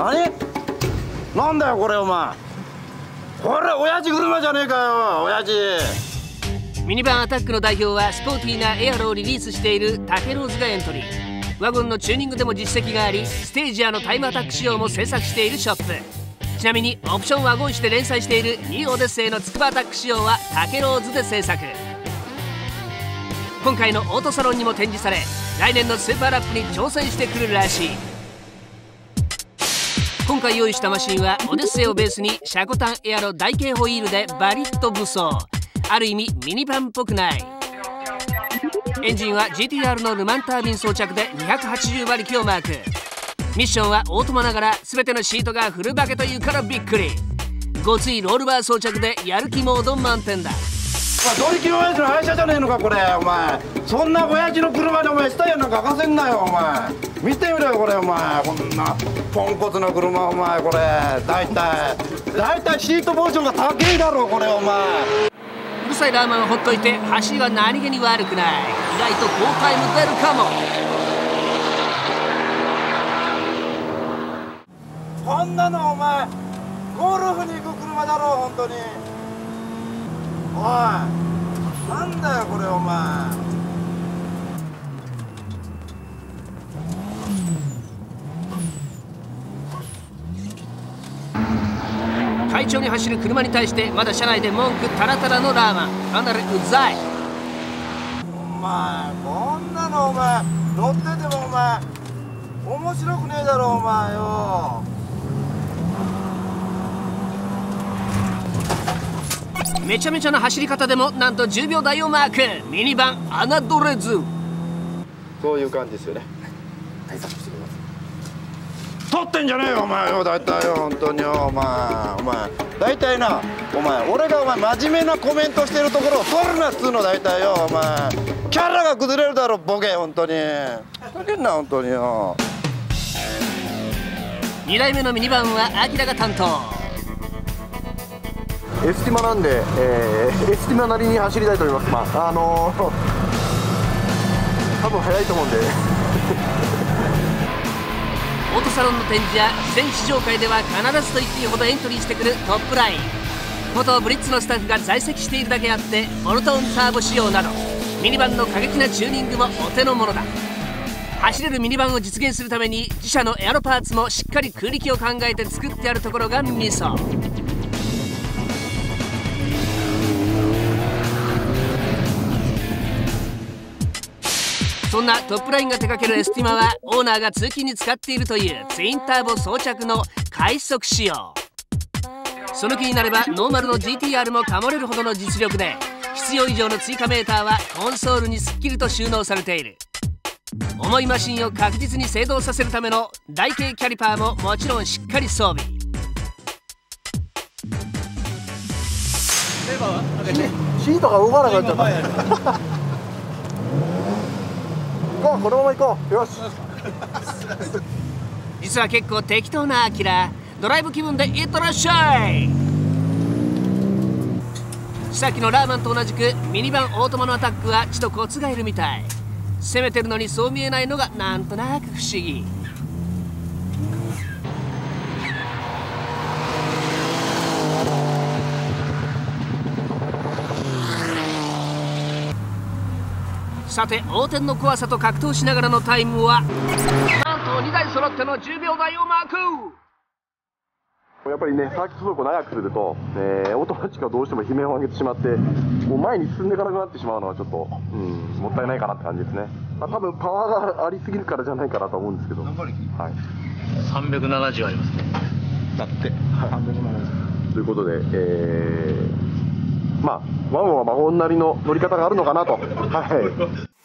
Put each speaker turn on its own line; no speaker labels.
何？なんだよこれお前。これ親父車じゃねえかよ親父。
ミニバンアタックの代表はスポーティーなエアロをリリースしているタケローズがエントリー。ワゴンのチューニングでも実績がありステージアのタイムアタック仕様も制作しているショップ。ちなみにオプションワゴン誌で連載しているニーオデッセイのつくばアタック仕様はタケローズで制作。今回のオートサロンにも展示され来年のスーパーラップに挑戦してくるらしい。今回用意したマシンはオデッセイをベースにシャコタンエアロ台形ホイールでバリッと武装。ある意味ミニバンっぽくない。エンジンは GTR のルマンタービン装着で280馬力をマーク。ミッションはオートマながら全てのシートがフルバケというからびっくり。ごついロールバー装着でやる気モード満点だ。
ドリキン親父の愛車じゃねえのかこれ。お前。そんな親父の車でお前スタイヤなんかかせんなよお前。見てみろよこれ。お前こんなポンコツな車お前これ。大体大体シートポジションが高いだろこれお前。
うるさいラーマンほっといて。走りは何気に悪くない。意外と高タイム出るかも。
こんなのお前ゴルフに行く車だろ本当に。おいなんだよこれお前。
快調に走る車に対してまだ車内で文句タラタラのラーマンかなりうざい
お前こんなのお前乗っててもお前面白くねえだろお前よ。
めちゃめちゃな走り方でもなんと10秒台をマーク。ミニバン侮れず
そういう感じですよね。対策してください取ってんじゃねえよお前。よ大体よ本当によお前。お前大体なお前俺がお前真面目なコメントしてるところを取るなっつうの大体よお前。キャラが崩れるだろボケ本当に。ふざけんな本当によ。
2台目のミニバンはアキラが担当。
エスティマなんで、えーエスティマなりに走りたいと思います、まあ、あのー多分速いと思うんで、
サロンの展示や全試乗会では必ずと言っていいほどエントリーしてくるトップライン。元ブリッツのスタッフが在籍しているだけあってモノトーンターボ仕様などミニバンの過激なチューニングもお手の物だ。走れるミニバンを実現するために自社のエアロパーツもしっかり空力を考えて作ってあるところがミソ。そんなトップラインが手掛けるエスティマはオーナーが通勤に使っているというツインターボ装着の快速仕様。その気になればノーマルの GTR もかもれるほどの実力で必要以上の追加メーターはコンソールにすっきりと収納されている。重いマシンを確実に制動させるための台形キャリパーももちろんしっかり装備。
レバーは上げてシートが動かなくなっちゃった。行こう、このまま行こう、よし。
実は結構適当なアキラ。ドライブ気分でいってらっしゃい。さっきのラーマンと同じくミニバンオートマのアタックはちとコツがいるみたい。攻めてるのにそう見えないのがなんとなく不思議。さて横転の怖さと格闘しながらのタイムは？なんと2台揃っての10秒台をマーク
やっぱりね、サーキット走行長くすると、えーオートマチックはどうしても悲鳴を上げてしまって、もう前に進んでいかなくなってしまうのはちょっと、うん、もったいないかなって感じですね。まあ、多分パワーがありすぎるからじゃないかなと思うんですけど。はい。
370ありますね。だって。
ということで、えー、まあ、ワンワンは魔法なりの乗り方があるのかなと。はい。